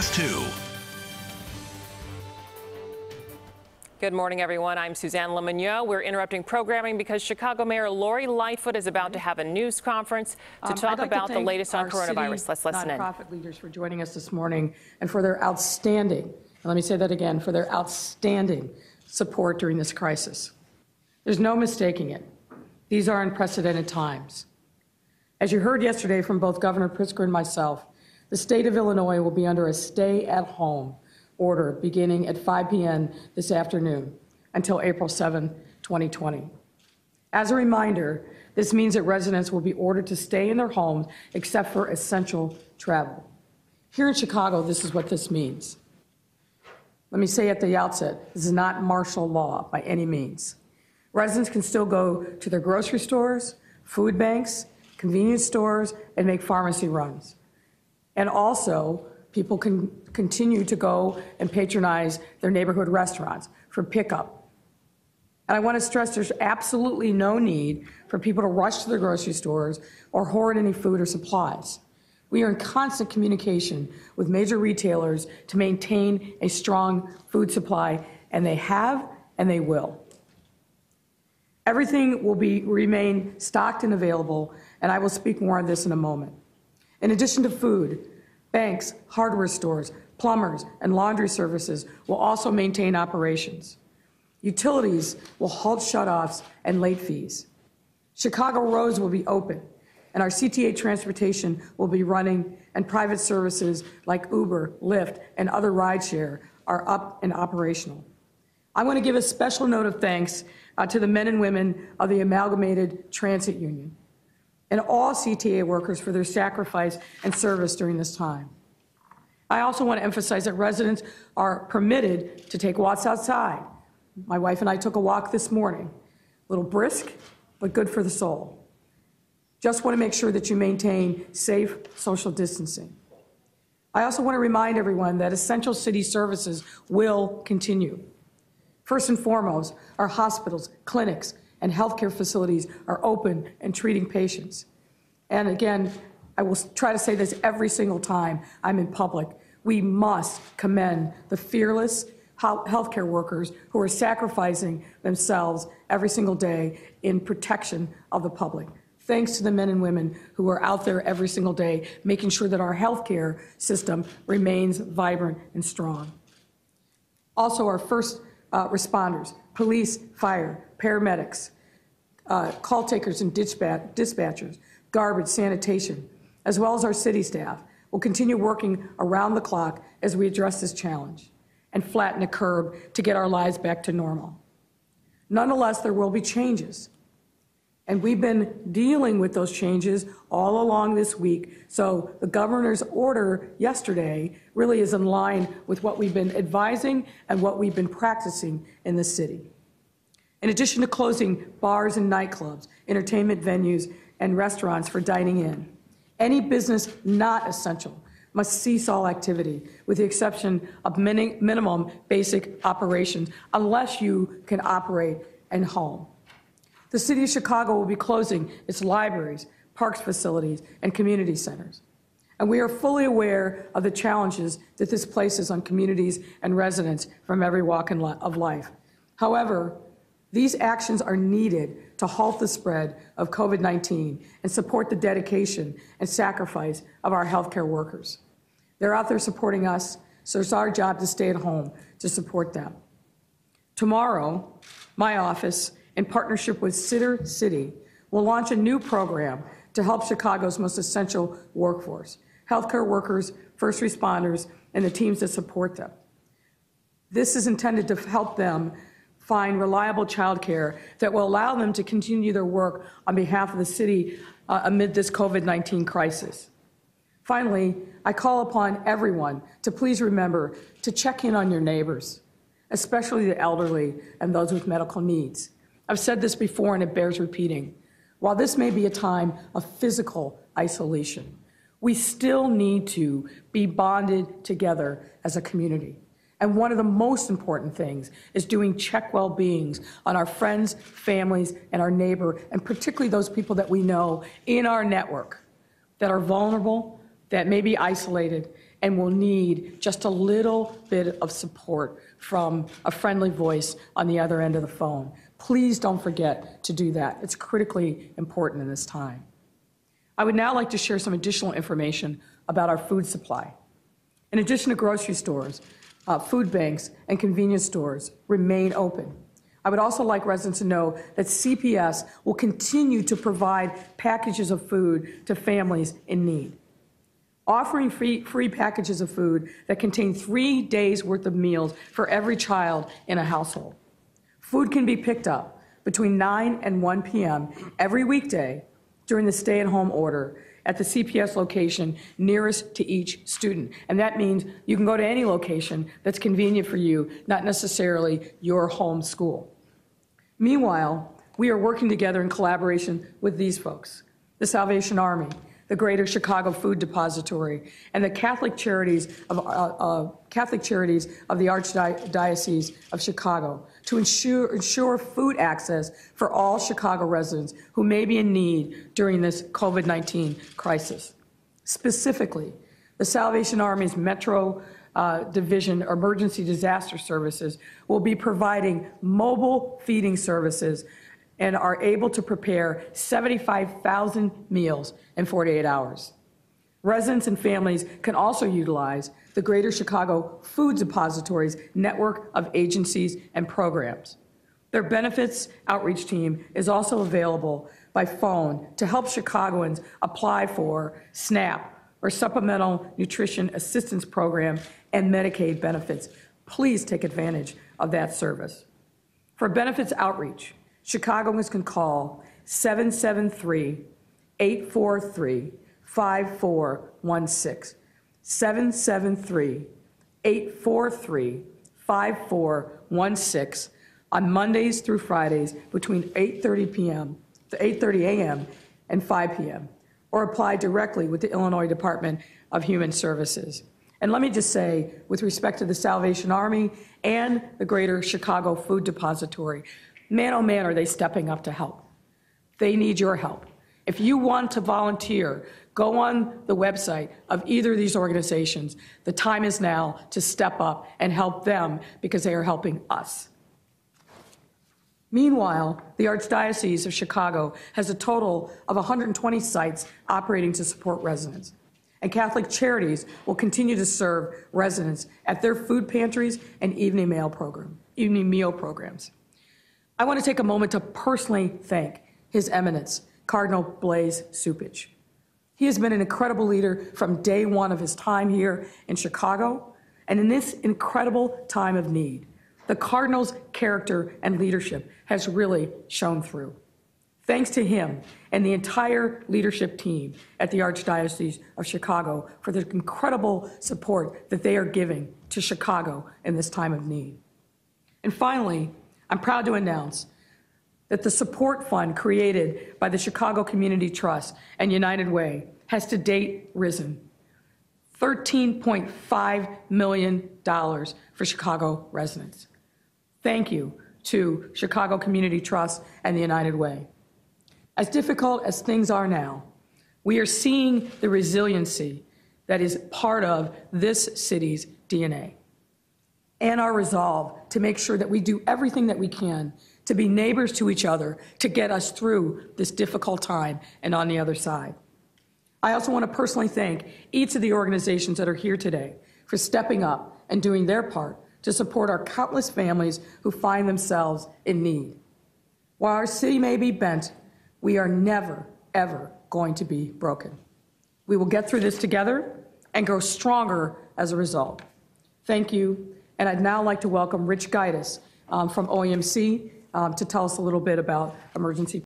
CS2. Good morning, everyone. I'm Suzanne Le Mignot. We're interrupting programming because Chicago Mayor Lori Lightfoot is about to have a news conference to Um, talk like about to the latest on coronavirus. city Let's listen in. Nonprofit leaders for joining us this morning and for their outstanding, and let me say that again, for their outstanding support during this crisis. There's no mistaking it. These are unprecedented times. As you heard yesterday from both Governor Pritzker and myself, the state of Illinois will be under a stay-at-home order beginning at 5 p.m. this afternoon until April 7, 2020. As a reminder, this means that residents will be ordered to stay in their homes except for essential travel. Here in Chicago, this is what this means. Let me say at the outset, this is not martial law by any means. Residents can still go to their grocery stores, food banks, convenience stores, and make pharmacy runs. And also, people can continue to go and patronize their neighborhood restaurants for pickup. And I want to stress there's absolutely no need for people to rush to their grocery stores or hoard any food or supplies. We are in constant communication with major retailers to maintain a strong food supply, and they have and they will. Everything will be remain stocked and available, and I will speak more on this in a moment. In addition to food, banks, hardware stores, plumbers, and laundry services will also maintain operations. Utilities will halt shutoffs and late fees. Chicago roads will be open, and our CTA transportation will be running, and private services like Uber, Lyft, and other rideshare are up and operational. I want to give a special note of thanks uh, to the men and women of the Amalgamated Transit Union and all CTA workers for their sacrifice and service during this time. I also want to emphasize that residents are permitted to take walks outside. My wife and I took a walk this morning, a little brisk, but good for the soul. Just want to make sure that you maintain safe social distancing. I also want to remind everyone that essential city services will continue. First and foremost, our hospitals, clinics, and healthcare facilities are open and treating patients. And again, I will try to say this every single time I'm in public. We must commend the fearless healthcare workers who are sacrificing themselves every single day in protection of the public. Thanks to the men and women who are out there every single day making sure that our healthcare system remains vibrant and strong. Also, our first uh, responders, police, fire, paramedics, uh, call takers and dispatch dispatchers, garbage, sanitation, as well as our city staff, will continue working around the clock as we address this challenge and flatten the curve to get our lives back to normal. Nonetheless, there will be changes. And we've been dealing with those changes all along this week. So the governor's order yesterday really is in line with what we've been advising and what we've been practicing in the city. In addition to closing bars and nightclubs, entertainment venues, and restaurants for dining in, any business not essential must cease all activity, with the exception of minimum basic operations, unless you can operate in home. The city of Chicago will be closing its libraries, parks facilities, and community centers. And we are fully aware of the challenges that this places on communities and residents from every walk of life. However, these actions are needed to halt the spread of COVID 19 and support the dedication and sacrifice of our healthcare workers. They're out there supporting us, so it's our job to stay at home to support them. Tomorrow, my office in partnership with Sittercity, will launch a new program to help Chicago's most essential workforce healthcare workers, first responders, and the teams that support them. This is intended to help them find reliable childcare that will allow them to continue their work on behalf of the city uh, amid this COVID 19 crisis. Finally, I call upon everyone to please remember to check in on your neighbors, especially the elderly and those with medical needs. I've said this before and it bears repeating. While this may be a time of physical isolation, we still need to be bonded together as a community. And one of the most important things is doing check well beings on our friends, families, and our neighbor, and particularly those people that we know in our network that are vulnerable, that may be isolated, and will need just a little bit of support from a friendly voice on the other end of the phone. Please don't forget to do that. It's critically important in this time. I would now like to share some additional information about our food supply. In addition to grocery stores, uh, food banks, and convenience stores remain open. I would also like residents to know that CPS will continue to provide packages of food to families in need. Offering free, free packages of food that contain three days' worth of meals for every child in a household. Food can be picked up between 9 and 1 p.m. every weekday during the stay-at-home order at the CPS location nearest to each student. And that means you can go to any location that's convenient for you, not necessarily your home school. Meanwhile, we are working together in collaboration with these folks, the Salvation Army, the Greater Chicago Food Depository, and the Catholic Charities of, uh, uh, Catholic Charities of the Archdiocese of Chicago to ensure, ensure food access for all Chicago residents who may be in need during this COVID-19 crisis. Specifically, the Salvation Army's Metro uh, Division Emergency Disaster Services will be providing mobile feeding services and are able to prepare 75,000 meals in 48 hours. Residents and families can also utilize the Greater Chicago Food Depositories network of agencies and programs. Their benefits outreach team is also available by phone to help Chicagoans apply for SNAP or Supplemental Nutrition Assistance Program and Medicaid benefits. Please take advantage of that service. For benefits outreach, Chicagoans can call 773 843 5416. 773 843 5416 on Mondays through Fridays between 8:30 p.m. to 8:30 a.m. and 5 p.m. or apply directly with the Illinois Department of Human Services. And let me just say, with respect to the Salvation Army and the Greater Chicago Food Depository, man oh man, are they stepping up to help. They need your help. If you want to volunteer, go on the website of either of these organizations. The time is now to step up and help them because they are helping us. Meanwhile, the Archdiocese of Chicago has a total of 120 sites operating to support residents. And Catholic Charities will continue to serve residents at their food pantries and evening meal program, evening meal programs. I want to take a moment to personally thank His Eminence, Cardinal Blaise Cupich. He has been an incredible leader from day one of his time here in Chicago, and in this incredible time of need, the Cardinal's character and leadership has really shown through. Thanks to him and the entire leadership team at the Archdiocese of Chicago for the incredible support that they are giving to Chicago in this time of need. And finally, I'm proud to announce that the support fund created by the Chicago Community Trust and United Way has to date risen $13.5 million for Chicago residents. Thank you to Chicago Community Trust and the United Way. As difficult as things are now, we are seeing the resiliency that is part of this city's DNA and our resolve to make sure that we do everything that we can to be neighbors to each other to get us through this difficult time and on the other side. I also want to personally thank each of the organizations that are here today for stepping up and doing their part to support our countless families who find themselves in need. While our city may be bent, we are never, ever going to be broken. We will get through this together and grow stronger as a result. Thank you. And I'd now like to welcome Rich Guidice um, from OEMC um, to tell us a little bit about emergency